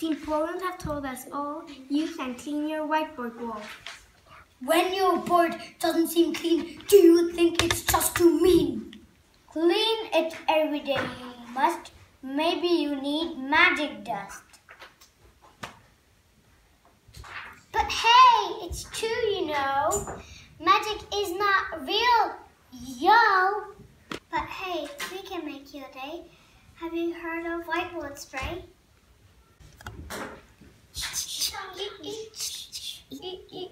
a Poland have told us all you can clean your whiteboard wall. When your board doesn't seem clean, do you think it's just too mean? Clean it every day, you must. Maybe you need magic dust. But hey, it's true, you know. Magic is not real, yo. But hey, we can make your day. Have you heard of whiteboard spray? All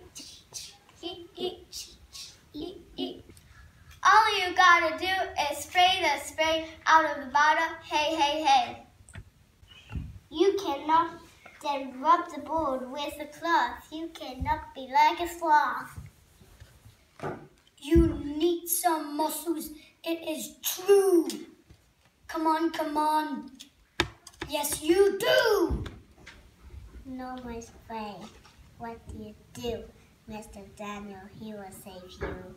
you gotta do is spray the spray out of the bottle. Hey, hey, hey. You cannot then rub the board with a cloth. You cannot be like a sloth. You need some muscles. It is true. Come on, come on. Yes, you do. No, my spray. What do you do? Mr. Daniel, he will save you.